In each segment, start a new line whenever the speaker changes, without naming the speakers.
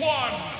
one.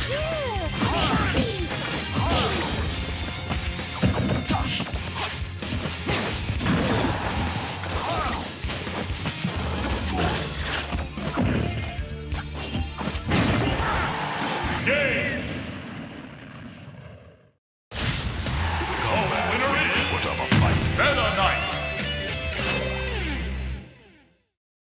Ah!